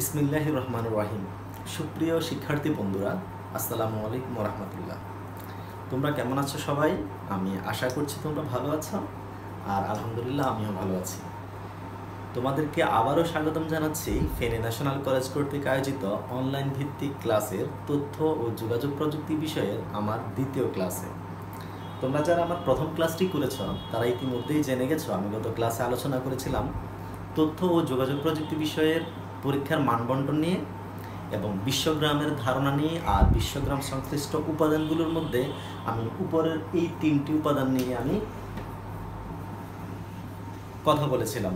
বিসমিল্লাহ রহমান রাহিম। সুপ্রিয় শিক্ষার্থী বন্ধুরা, আসসালামু আলাইকুম রহমতুল্লাহ তোমরা কেমন আছো সবাই? আমি আশা করছি তোমরা ভালো আছো আর আলহামদুলিল্লাহ আমিও ভালো আছি। তোমাদেরকে আবারও স্বাগতম জানাচ্ছি ফেনে ন্যাশনাল কলেজ কর্তৃক আয়োজিত অনলাইন ভিত্তিক ক্লাসের তথ্য ও যোগাযোগ প্রযুক্তি বিষয়ের আমার দ্বিতীয় ক্লাসে। তোমরা যারা আমার প্রথম ক্লাসটি করেছ, তারা ইতিমধ্যেই জেনে গেছো, আমি গত ক্লাসে আলোচনা করেছিলাম তথ্য ও যোগাযোগ প্রযুক্তি বিষয়ের পরীক্ষার মানবন্টন নিয়ে এবং বিশ্বগ্রামের ধারণা নিয়ে আর বিশ্বগ্রাম সংশ্লিষ্ট উপাদানগুলোর মধ্যে আমি উপরের এই তিনটি উপাদান নিয়ে আমি কথা বলেছিলাম।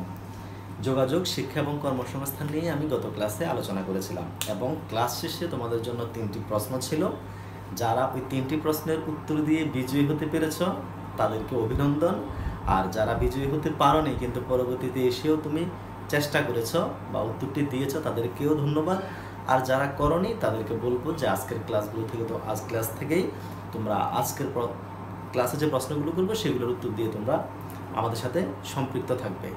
যোগাযোগ, শিক্ষা এবং কর্মসংস্থান নিয়ে আমি গত ক্লাসে আলোচনা করেছিলাম এবং ক্লাস শেষে তোমাদের জন্য তিনটি প্রশ্ন ছিল। যারা ওই তিনটি প্রশ্নের উত্তর দিয়ে বিজয়ী হতে পেরেছ, তাদেরকে অভিনন্দন। আর যারা বিজয়ী হতে পারোনি, কিন্তু পরবর্তীতে এসেও তুমি চেষ্টা করেছ বা উত্তরটি দিয়েছ, তাদেরকেও ধন্যবাদ। আর যারা করনি, তাদেরকে বলব যে আজকের ক্লাসগুলো থেকে তো, আজ ক্লাস থেকেই তোমরা আজকের ক্লাসে যে প্রশ্নগুলো করব, সেগুলোর উত্তর দিয়ে তোমরা আমাদের সাথে সম্পৃক্ত থাকবে।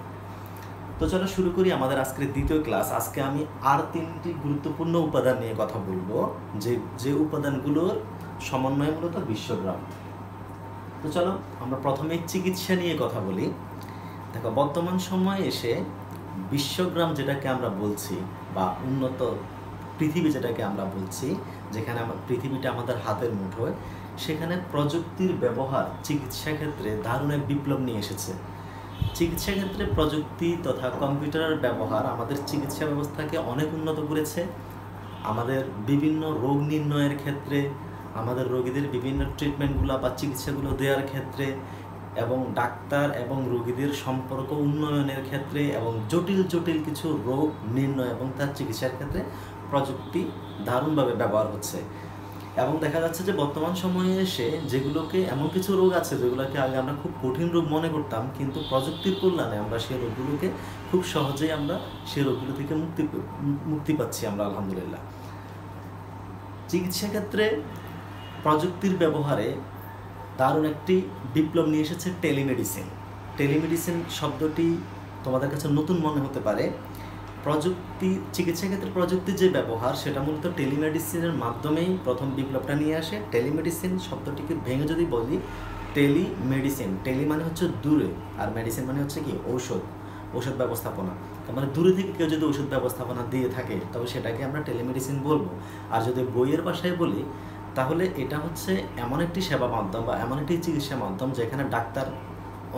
তো চলো শুরু করি আমাদের আজকের দ্বিতীয় ক্লাস। আজকে আমি আর তিনটি গুরুত্বপূর্ণ উপাদান নিয়ে কথা বলব, যে যে উপাদানগুলোর সমন্বয় মূলত বিশ্বগ্রাম তো চলো আমরা প্রথমে চিকিৎসা নিয়ে কথা বলি। দেখো, বর্তমান সময়ে এসে বিশ্বগ্রাম যেটাকে আমরা বলছি বা উন্নত পৃথিবী যেটাকে আমরা বলছি, যেখানে আমার পৃথিবীটা আমাদের হাতের মুঠোয়, সেখানে প্রযুক্তির ব্যবহার চিকিৎসা ক্ষেত্রে দারুণ এক বিপ্লব নিয়ে এসেছে। চিকিৎসা ক্ষেত্রে প্রযুক্তি তথা কম্পিউটারের ব্যবহার আমাদের চিকিৎসা ব্যবস্থাকে অনেক উন্নত করেছে। আমাদের বিভিন্ন রোগ নির্ণয়ের ক্ষেত্রে, আমাদের রোগীদের বিভিন্ন ট্রিটমেন্টগুলো বা চিকিৎসাগুলো দেওয়ার ক্ষেত্রে এবং ডাক্তার এবং রোগীদের সম্পর্ক উন্নয়নের ক্ষেত্রে এবং জটিল জটিল কিছু রোগ নির্ণয় এবং তার চিকিৎসার ক্ষেত্রে প্রযুক্তি দারুণভাবে ব্যবহার হচ্ছে। এবং দেখা যাচ্ছে যে বর্তমান সময়ে এসে যেগুলোকে এমন কিছু রোগ আছে যেগুলোকে আগে আমরা খুব কঠিন রোগ মনে করতাম, কিন্তু প্রযুক্তির কল্যাণে আমরা সেই রোগগুলোকে খুব সহজেই আমরা সেই রোগগুলো থেকে মুক্তি মুক্তি পাচ্ছি আমরা, আলহামদুলিল্লাহ। চিকিৎসা ক্ষেত্রে প্রযুক্তির ব্যবহারে দারুণ একটি বিপ্লব নিয়ে এসেছে টেলিমেডিসিন টেলিমেডিসিন শব্দটি তোমাদের কাছে নতুন মনে হতে পারে। প্রযুক্তি, চিকিৎসা ক্ষেত্রে প্রযুক্তির যে ব্যবহার, সেটা মূলত টেলিমেডিসিনের মাধ্যমেই প্রথম বিপ্লবটা নিয়ে আসে। টেলিমেডিসিন শব্দটিকে ভেঙে যদি বলি টেলিমেডিসিন টেলি মানে হচ্ছে দূরে, আর মেডিসিন মানে হচ্ছে কি, ঔষধ ওষুধ ব্যবস্থাপনা। মানে দূরে থেকে কেউ যদি ওষুধ ব্যবস্থাপনা দিয়ে থাকে, তবে সেটাকে আমরা টেলিমেডিসিন বলব। আর যদি বইয়ের ভাষায় বলি তাহলে এটা হচ্ছে এমন একটি সেবা মাধ্যম বা এমন একটি চিকিৎসা মাধ্যম যেখানে ডাক্তার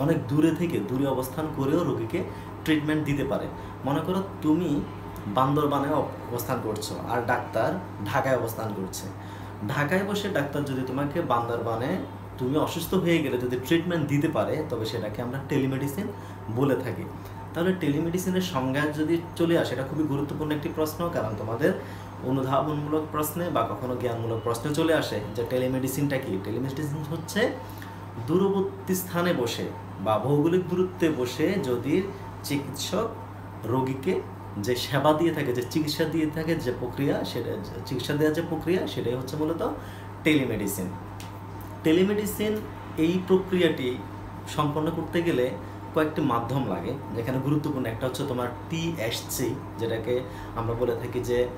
অনেক দূরে থেকে দূরে অবস্থান করেও রোগীকে ট্রিটমেন্ট দিতে পারে। মনে করো তুমি বান্দরবানে অবস্থান করছ আর ডাক্তার ঢাকায় অবস্থান করছে। ঢাকায় বসে ডাক্তার যদি তোমাকে বান্দরবানে তুমি অসুস্থ হয়ে গেলে যদি ট্রিটমেন্ট দিতে পারে, তবে সেটাকে আমরা টেলিমেডিসিন বলে থাকি। তাহলে টেলিমেডিসিনের সংজ্ঞা যদি চলে আসে, এটা খুবই গুরুত্বপূর্ণ একটি প্রশ্ন, কারণ তোমাদের অনুধাবনমূলক প্রশ্নে বা কখনো জ্ঞানমূলক প্রশ্নে চলে আসে যে টেলিমেডিসিনটা কি? টেলিমেডিসিন হচ্ছে দূরবর্তী স্থানে বসে বা ভৌগোলিক দূরত্বে বসে যদি চিকিৎসক রোগীকে যে সেবা দিয়ে থাকে, যে চিকিৎসা দিয়ে থাকে যে প্রক্রিয়া, সেটা চিকিৎসা দেওয়ার যে প্রক্রিয়া, সেটাই হচ্ছে মূলত টেলিমেডিসিন। টেলিমেডিসিন এই প্রক্রিয়াটি সম্পন্ন করতে গেলে কয়েকটি মাধ্যম লাগে। যেখানে গুরুত্বপূর্ণ একটা হচ্ছে তোমার টি টিএসসি যেটাকে আমরা বলে থাকি যে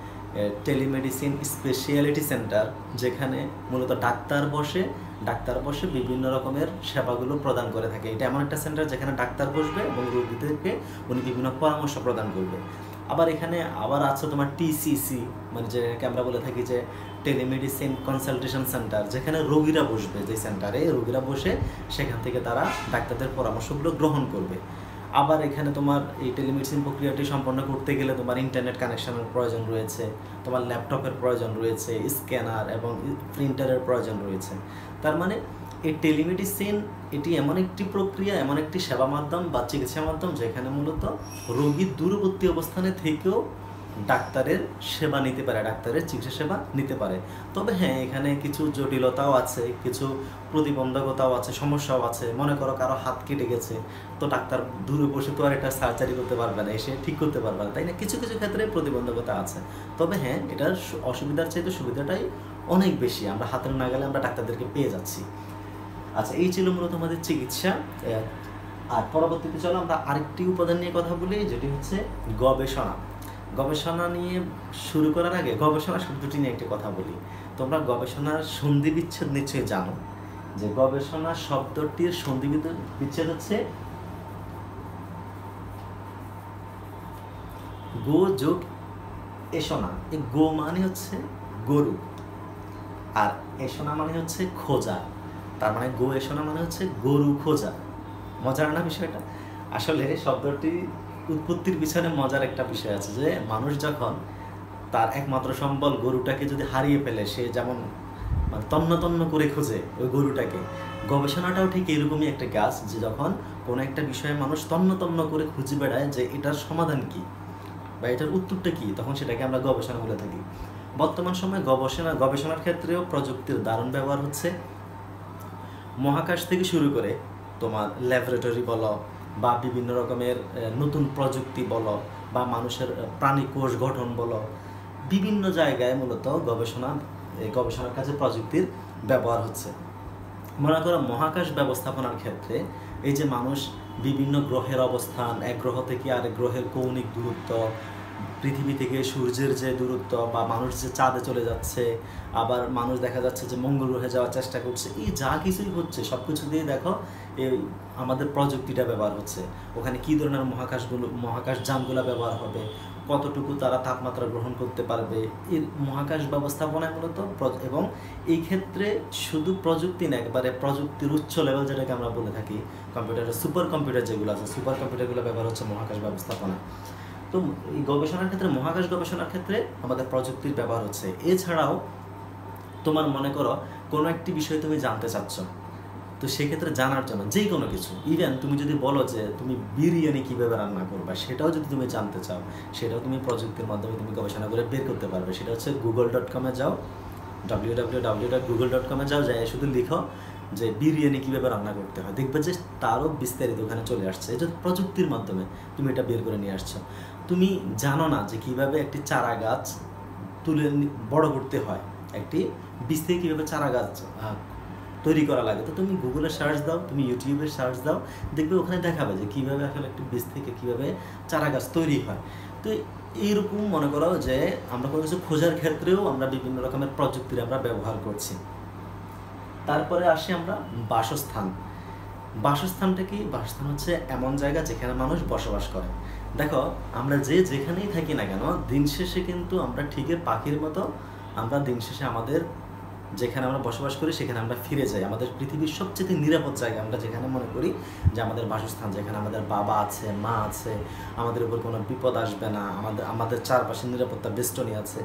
টেলিমেডিসিন স্পেশালিটি সেন্টার যেখানে মূলত ডাক্তার বসে ডাক্তার বসে বিভিন্ন রকমের সেবাগুলো প্রদান করে থাকে। এটা এমন একটা সেন্টার যেখানে ডাক্তার বসবে এবং রোগীদেরকে উনি বিভিন্ন পরামর্শ প্রদান করবে। আবার এখানে আবার আছে তোমার টিসিসি মানে যেটাকে আমরা বলে থাকি যে টেলিমেডিসিন কনসালটেশন সেন্টার যেখানে রোগীরা বসবে যে সেন্টারে রোগীরা বসে সেখান থেকে তারা ডাক্তারদের পরামর্শগুলো গ্রহণ করবে। আবার এখানে তোমার এই টেলিমেডিসিন প্রক্রিয়াটি সম্পন্ন করতে গেলে তোমার ইন্টারনেট কানেকশনের প্রয়োজন রয়েছে, তোমার ল্যাপটপের প্রয়োজন রয়েছে স্ক্যানার এবং প্রিন্টারের প্রয়োজন রয়েছে। তার মানে এই টেলিমেডিসিন এটি এমন একটি প্রক্রিয়া, এমন একটি সেবা মাধ্যম বা চিকিৎসা মাধ্যম যেখানে মূলত রোগীর দূরবর্তী অবস্থানে থেকেও ডাক্তারের সেবা নিতে পারে, ডাক্তারের চিকিৎসা সেবা নিতে পারে। তবে হ্যাঁ এখানে কিছু জটিলতাও আছে, কিছু প্রতিবন্ধকতাও আছে, সমস্যাও আছে। মনে করো কারও হাত কেটে গেছে, তো ডাক্তার দূরে বসে তো আর এটা সার্জারি করতে পারবে না, এসে ঠিক করতে পারবে না, তাই না? কিছু কিছু ক্ষেত্রে প্রতিবন্ধকতা আছে। তবে হ্যাঁ এটার অসুবিধার চাইতে সুবিধাটাই অনেক বেশি। আমরা হাতের না গেলে আমরা ডাক্তারদেরকে পেয়ে যাচ্ছি। আচ্ছা এই ছিল মূলত আমাদের চিকিৎসা। আর পরবর্তীতে চলো আমরা আরেকটি উপাদান নিয়ে কথা বলি, যেটি হচ্ছে গবেষণা। গবেষণা নিয়ে শুরু করার আগে গবেষণা শব্দটি নিয়ে একটি কথা বলি। তোমরা গবেষণার সন্ধি বিচ্ছেদ নিশ্চয়ই জানো। যে গবেষণা শব্দটির সন্ধি বিচ্ছেদ হচ্ছে গো যোগ এসোনা। এই গো মানে হচ্ছে গরু। আর এসোনা মানে হচ্ছে খোঁজা। তার মানে গো এসোনা মানে হচ্ছে গরু খোঁজা। মজার না বিষয়টা? আসলে শব্দটি উৎপত্তির পিছনে মজার একটা বিষয় আছে যে মানুষ যখন তার একমাত্র সম্বল গরুটাকে যদি হারিয়ে ফেলে, সে যেমন মানে তন্ন তন্ন করে খোঁজে ওই গরুটাকে, গবেষণাটাও ঠিক এরকমই একটা গাছ যে যখন কোনো একটা বিষয়ে মানুষ তন্ন তন্ন করে খুঁজে বেড়ায় যে এটার সমাধান কি বা এটার উত্তরটা কি, তখন সেটাকে আমরা গবেষণা বলে থাকি। বর্তমান সময়ে গবেষণা, গবেষণার ক্ষেত্রেও প্রযুক্তির দারুণ ব্যবহার হচ্ছে। মহাকাশ থেকে শুরু করে তোমার ল্যাবরেটরি বলো বা বিভিন্ন রকমের নতুন প্রযুক্তি বলো বা মানুষের প্রাণী কোষ গঠন বলো, বিভিন্ন জায়গায় মূলত গবেষণা গবেষণার কাছে প্রযুক্তির ব্যবহার হচ্ছে। মনে করো মহাকাশ ব্যবস্থাপনার ক্ষেত্রে এই যে মানুষ বিভিন্ন গ্রহের অবস্থান, এক গ্রহ থেকে আরেক গ্রহের কৌণিক দূরত্ব পৃথিবী থেকে সূর্যের যে দূরত্ব বা মানুষ যে চাঁদে চলে যাচ্ছে, আবার মানুষ দেখা যাচ্ছে যে মঙ্গল গ্রহে যাওয়ার চেষ্টা করছে, এই যা কিছুই হচ্ছে সব কিছু দিয়ে দেখো এই আমাদের প্রযুক্তিটা ব্যবহার হচ্ছে। ওখানে কী ধরনের মহাকাশগুলো, মহাকাশ যানগুলো ব্যবহার হবে, কতটুকু তারা তাপমাত্রা গ্রহণ করতে পারবে, এর মহাকাশ ব্যবস্থাপনায় মূলত এবং এই ক্ষেত্রে শুধু প্রযুক্তি না, একবারে প্রযুক্তির উচ্চ লেভেল যেটাকে আমরা বলে থাকি কম্পিউটারের সুপার কম্পিউটার যেগুলো আছে সুপার কম্পিউটারগুলো ব্যবহার হচ্ছে মহাকাশ ব্যবস্থাপনা তো এই গবেষণার ক্ষেত্রে, মহাকাশ গবেষণার ক্ষেত্রে আমাদের প্রযুক্তির ব্যবহার হচ্ছে। এছাড়াও তোমার মনে করো, কোনো একটি বিষয় তুমি জানতে চাচ্ছ, তো সেক্ষেত্রে জানার জন্য যে কোনো কিছু ইভেন তুমি যদি বলো যে তুমি বিরিয়ানি কীভাবে রান্না করবা, সেটাও যদি তুমি জানতে চাও, সেটাও তুমি প্রযুক্তির মাধ্যমে তুমি গবেষণা করে বের করতে পারবে। সেটা হচ্ছে গুগল ডট কমে যাও W W W dot Google dot কমে যাও যাই শুধু লিখো যে বিরিয়ানি কীভাবে রান্না করতে হয়। দেখবে যে তারও বিস্তারিত ওখানে চলে আসছে। এই প্রযুক্তির মাধ্যমে তুমি এটা বের করে নিয়ে আসছো। তুমি জানো না যে কীভাবে একটি চারা গাছ তুলে বড় করতে হয়? একটি বীজ থেকে কীভাবে চারা গাছ তৈরি করা লাগে? তো তুমি গুগলে সার্চ দাও, তুমি ইউটিউবে সার্চ দাও, দেখবে ওখানে দেখাবে যে কীভাবে আসলে একটি বীজ থেকে কীভাবে চারা গাছ তৈরি হয়। তো এইরকম মনে করো যে আমরা কোনো কিছু খোঁজার ক্ষেত্রেও আমরা বিভিন্ন রকমের প্রযুক্তির আমরা ব্যবহার করছি। তারপরে আসি আমরা বাসস্থান। বাসস্থানটা কি? বাসস্থান হচ্ছে এমন জায়গা যেখানে মানুষ বসবাস করে। দেখো, আমরা যে যেখানেই থাকি না কেন, দিন শেষে কিন্তু আমরা ঠিকই পাখির মতো আমরা দিন শেষে আমাদের যেখানে আমরা বসবাস করি, সেখানে আমরা ফিরে যাই। আমাদের পৃথিবীর সবচেয়ে নিরাপদ জায়গা আমরা যেখানে মনে করি যে আমাদের বাসস্থান, যেখানে আমাদের বাবা আছে, মা আছে, আমাদের উপর কোনো বিপদ আসবে না, আমাদের আমাদের চারপাশে নিরাপত্তা বেষ্টনী আছে,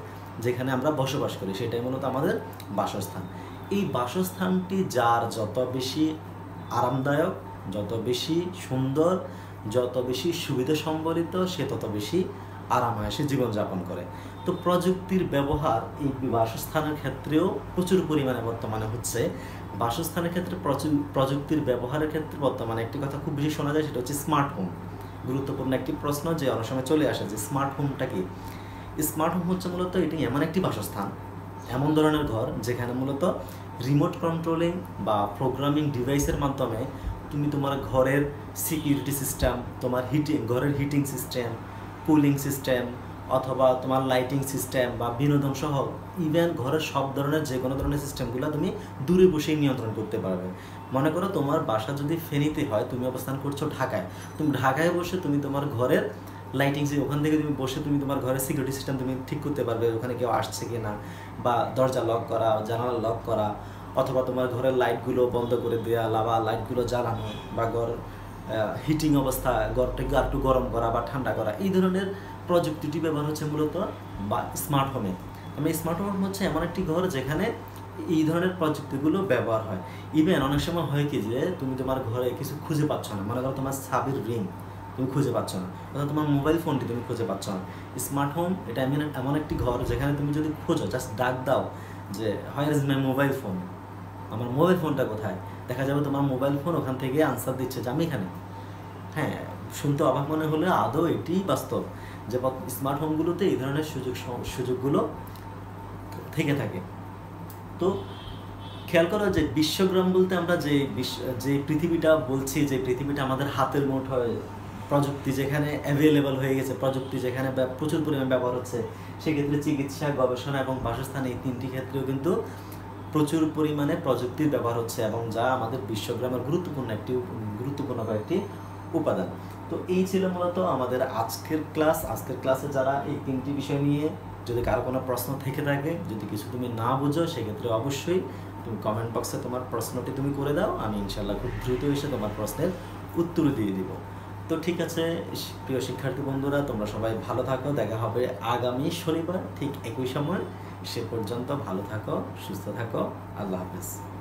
যেখানে আমরা বসবাস করি, সেটাই মূলত আমাদের বাসস্থান। এই বাসস্থানটি যার যত বেশি আরামদায়ক, যত বেশি সুন্দর যত বেশি সুবিধা সম্বলিত, সে তত বেশি আরামায়াসে জীবনযাপন করে। তো প্রযুক্তির ব্যবহার এই বাসস্থানের ক্ষেত্রেও প্রচুর পরিমাণে বর্তমানে হচ্ছে। বাসস্থানের ক্ষেত্রে প্রযুক্তির ব্যবহারের ক্ষেত্রে বর্তমানে একটি কথা খুব বেশি শোনা যায়, সেটা হচ্ছে স্মার্ট হোম। গুরুত্বপূর্ণ একটি প্রশ্ন যে অনেক সময় চলে আসে যে স্মার্ট হোমটা কি? স্মার্ট হোম হচ্ছে মূলত এটি এমন একটি বাসস্থান, এমন ধরনের ঘর যেখানে মূলত রিমোট কন্ট্রোলিং বা প্রোগ্রামিং ডিভাইসের মাধ্যমে তুমি তোমার ঘরের সিকিউরিটি সিস্টেম তোমার হিটিং ঘরের হিটিং সিস্টেম কুলিং সিস্টেম অথবা তোমার লাইটিং সিস্টেম বা বিনোদন সহ ইভেন ঘরের সব ধরনের যে কোনো ধরনের সিস্টেমগুলো তুমি দূরে বসেই নিয়ন্ত্রণ করতে পারবে। মনে করো তোমার বাসা যদি ফেনীতে হয়, তুমি অবস্থান করছ ঢাকায়, তুমি ঢাকায় বসে তুমি তোমার ঘরের লাইটিং ওখান থেকে তুমি বসে তুমি তোমার ঘরের সিকিউরিটি সিস্টেম তুমি ঠিক করতে পারবে, ওখানে কেউ আসছে কি না বা দরজা লক করা, জানালা লক করা অথবা তোমার ঘরের লাইটগুলো বন্ধ করে দেওয়া লাভা লাইটগুলো জ্বালানো বা ঘর হিটিং অবস্থা, ঘরটাকে আর একটু গরম করা বা ঠান্ডা করা, এই ধরনের প্রযুক্তিটি ব্যবহার হচ্ছে মূলত বা স্মার্ট হোমে আমি স্মার্ট হোম হচ্ছে এমন একটি ঘর যেখানে এই ধরনের প্রযুক্তিগুলো ব্যবহার হয়। ইভেন অনেক সময় হয় কি যে, তুমি তোমার ঘরে কিছু খুঁজে পাচ্ছ না। মনে করো তোমার সাবির রিং তুমি খুঁজে পাচ্ছ না। অথবা তোমার মোবাইল ফোনটি তুমি খুঁজে পাচ্ছ না। স্মার্ট হোম এটা এমন এমন একটি ঘর যেখানে তুমি যদি খোঁজো জাস্ট ডাক দাও যে হয় ইজ মাই মোবাইল ফোন আমার মোবাইল ফোনটা কোথায়? দেখা যাবে তোমার মোবাইল ফোন ওখান থেকে আনসার দিচ্ছে যে আমি এখানে। হ্যাঁ শুনতে অবাক মনে হলে আদৌ এটি বাস্তব যে স্মার্ট হোমগুলোতে এই ধরনের সুযোগ সুযোগগুলো থেকে থাকে। তো খেয়াল করো যে বিশ্বগ্রাম বলতে আমরা যে যে পৃথিবীটা বলছি, যে পৃথিবীটা আমাদের হাতের মুঠোয় প্রযুক্তি যেখানে অ্যাভেলেবল হয়ে গেছে, প্রযুক্তি যেখানে প্রচুর পরিমাণে ব্যবহার হচ্ছে, সেক্ষেত্রে চিকিৎসা, গবেষণা এবং বাসস্থান এই তিনটি ক্ষেত্রেও কিন্তু প্রচুর পরিমাণে প্রযুক্তির ব্যবহার হচ্ছে এবং যা আমাদের বিশ্বগ্রামের গুরুত্বপূর্ণ একটি গুরুত্বপূর্ণ কয়েকটি উপাদান। তো এই ছিল মূলত আমাদের আজকের ক্লাস। আজকের ক্লাসে যারা এই তিনটি বিষয় নিয়ে যদি কারও কোনো প্রশ্ন থেকে থাকে, যদি কিছু তুমি না বুঝো, সেক্ষেত্রে অবশ্যই তুমি কমেন্ট বক্সে তোমার প্রশ্নটি তুমি করে দাও। আমি ইনশাল্লাহ খুব দ্রুত এসে তোমার প্রশ্নের উত্তর দিয়ে দিব। তো ঠিক আছে প্রিয় শিক্ষার্থী বন্ধুরা, তোমরা সবাই ভালো থাকো। দেখা হবে আগামী শনিবার ঠিক একই সময়। সে পর্যন্ত ভালো থাকো সুস্থ থাকো। আল্লাহ হাফেজ।